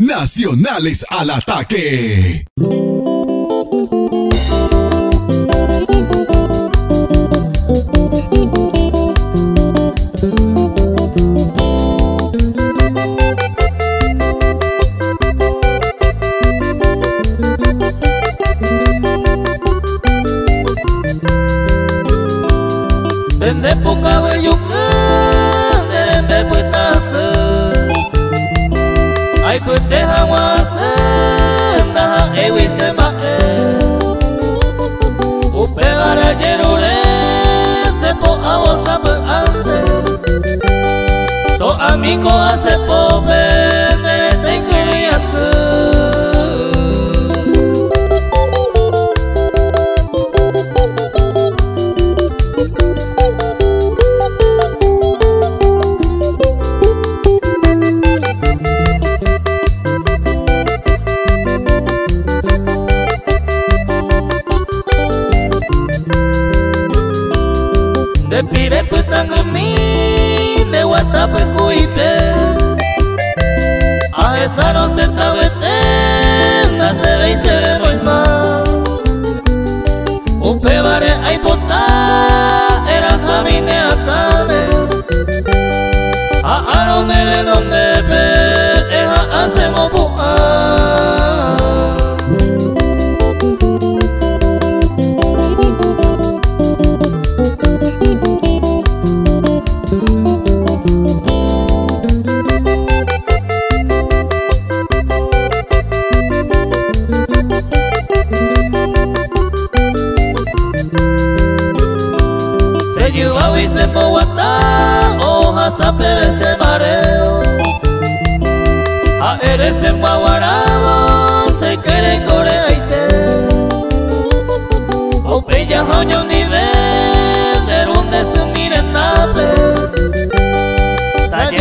Nacionales al ataque.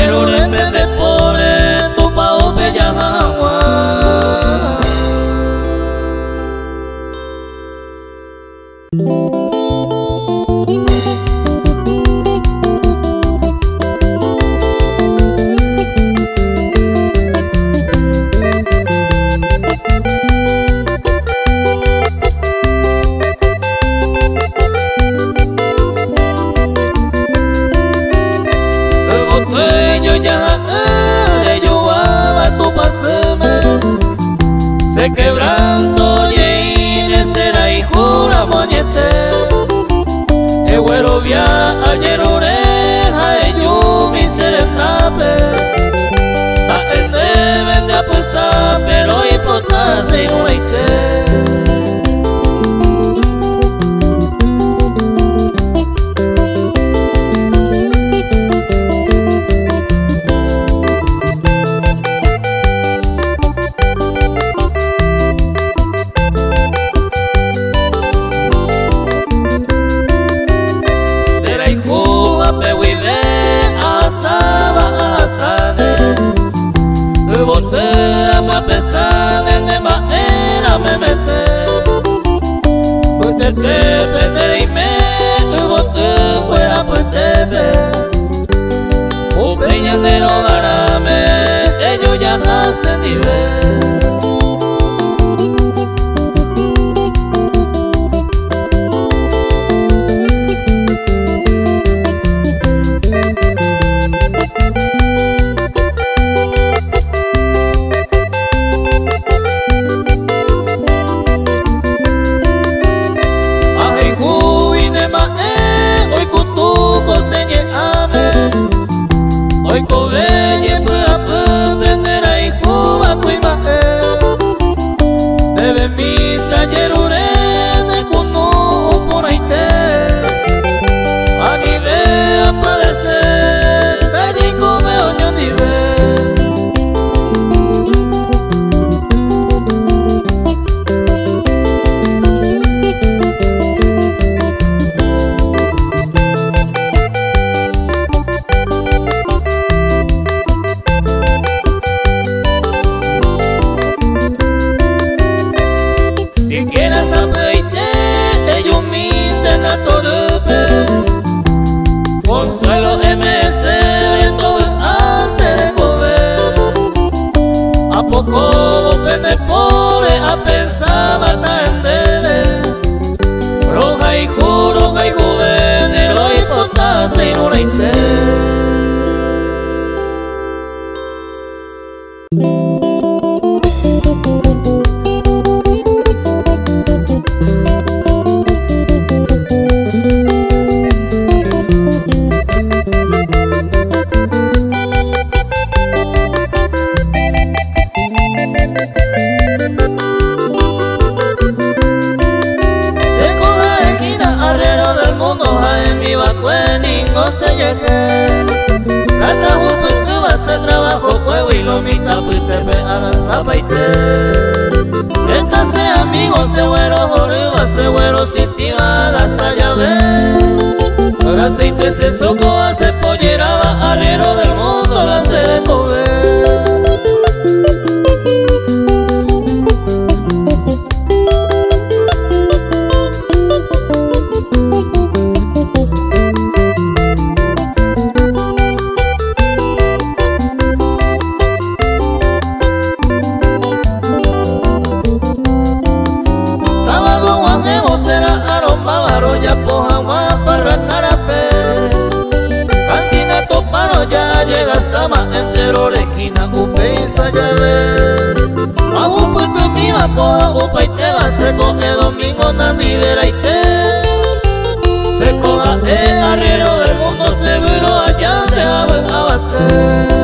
Taller un Erolekina kupeisa jave Agupata mima po agupaite Seco. El domingo nandidera ite Seco. El arriero del mundo seguro Allá te abase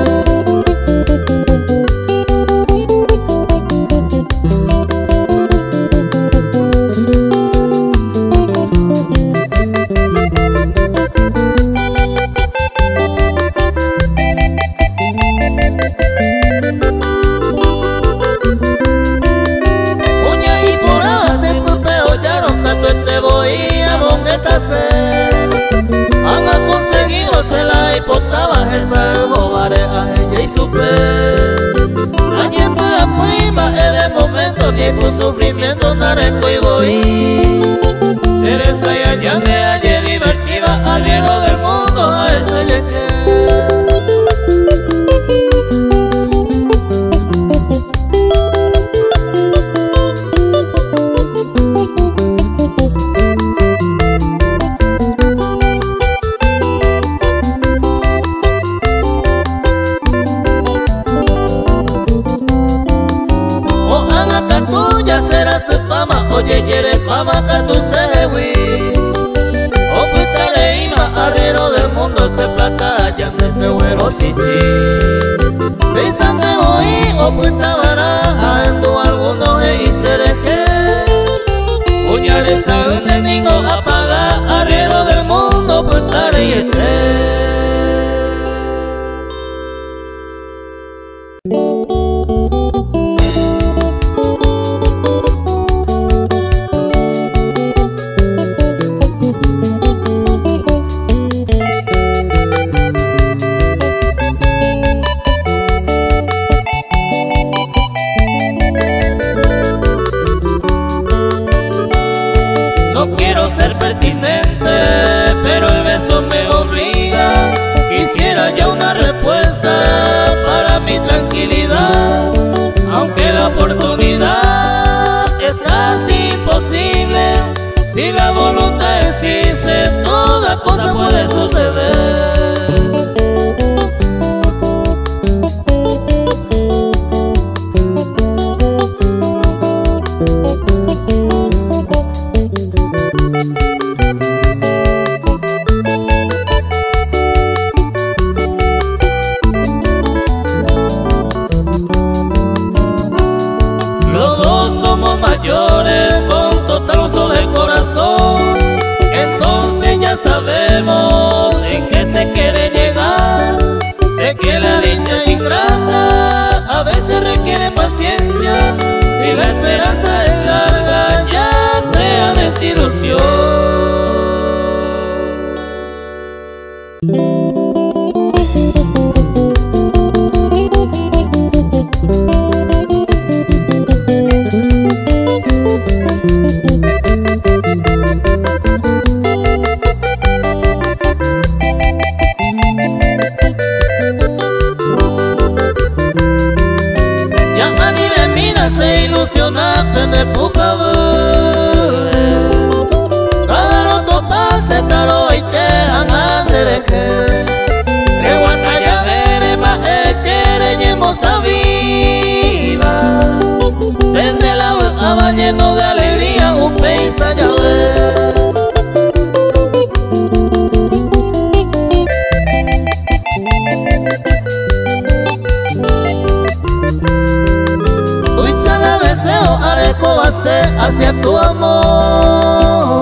hacia tu amor.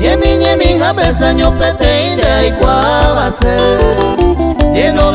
Yemi, yemi, jabesaño, pete, india y cuabase Lleno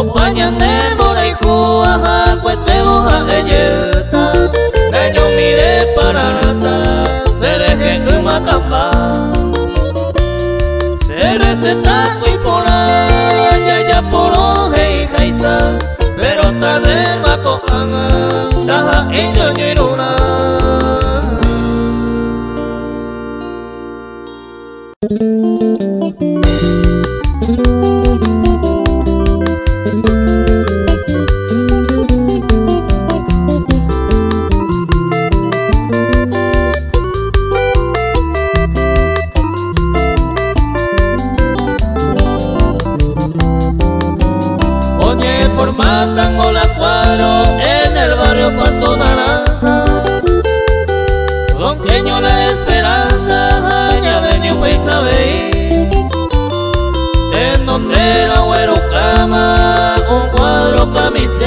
companhia. mami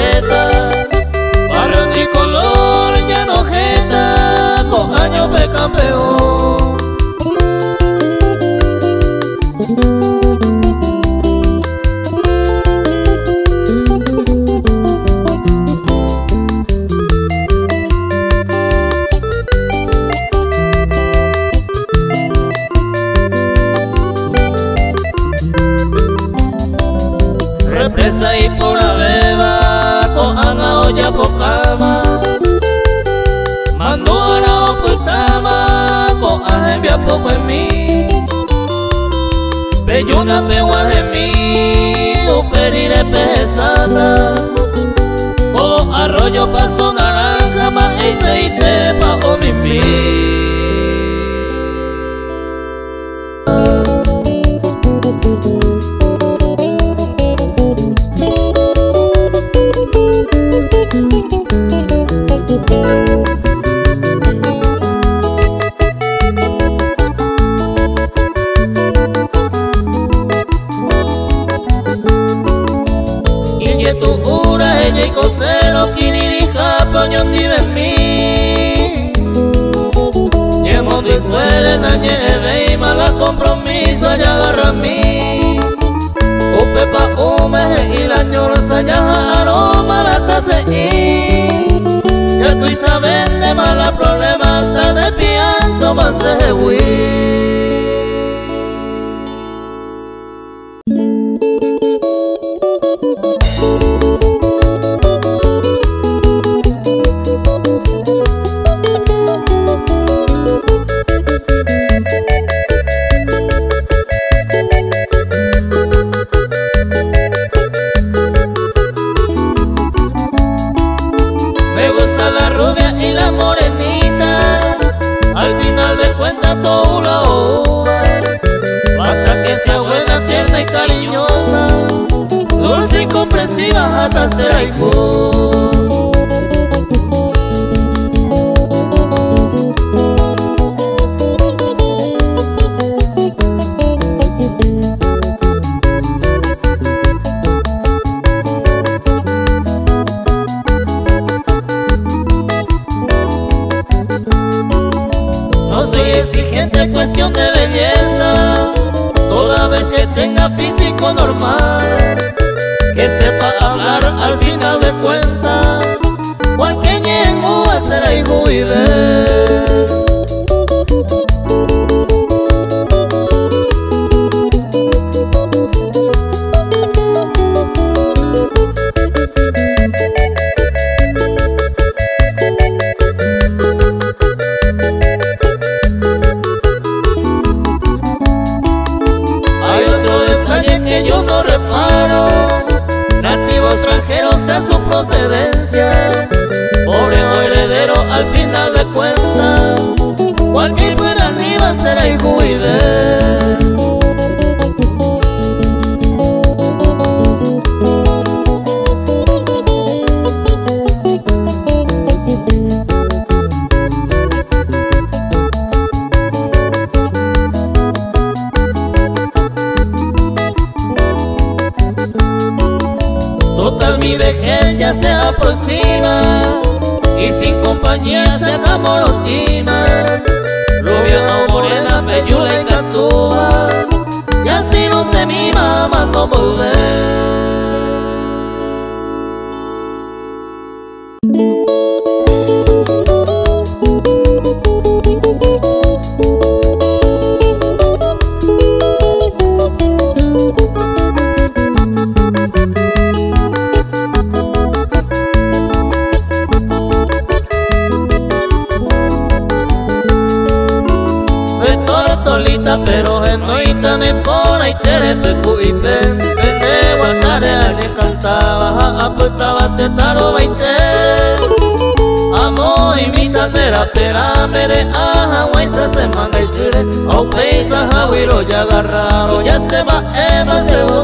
ya agarraron, ya se va Eva, se va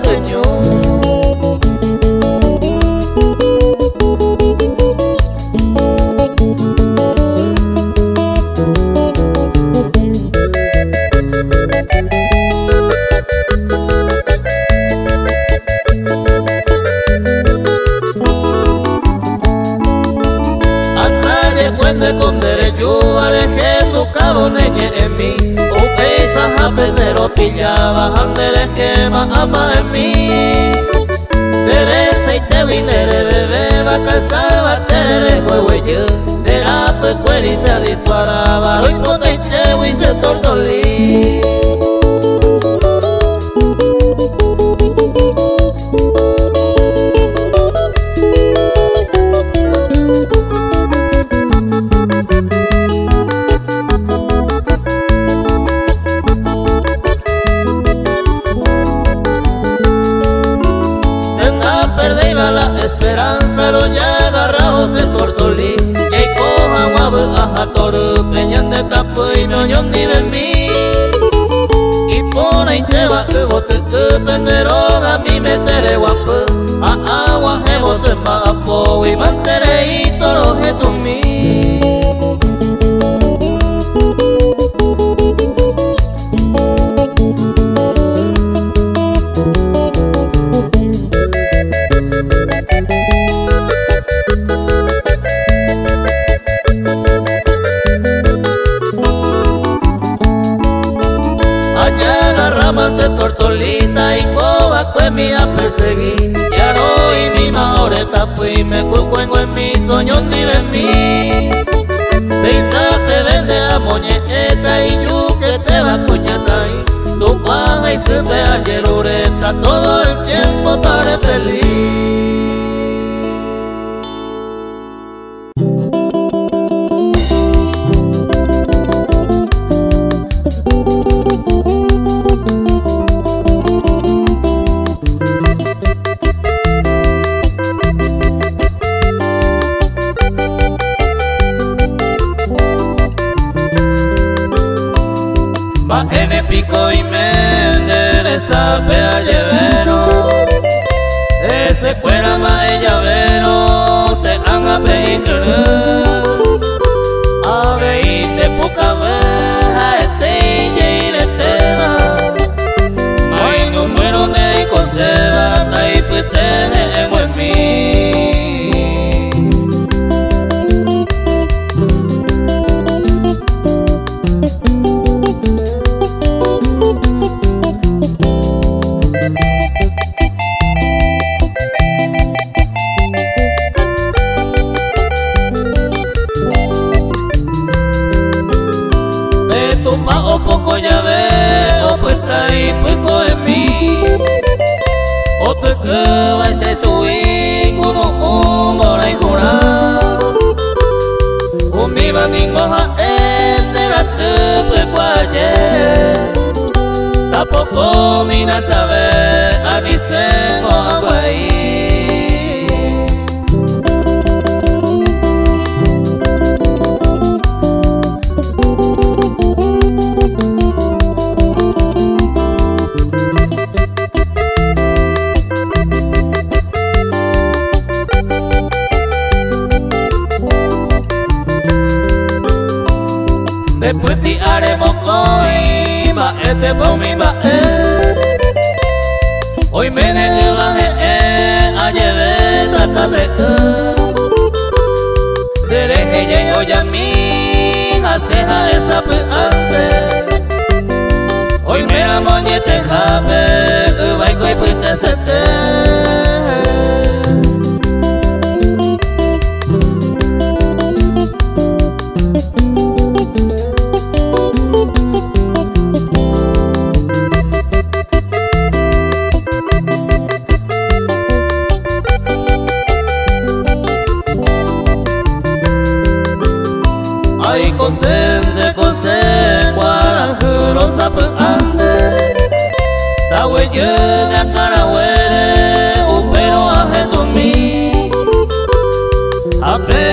seguir. Ya no y mi madre está pues me Amén.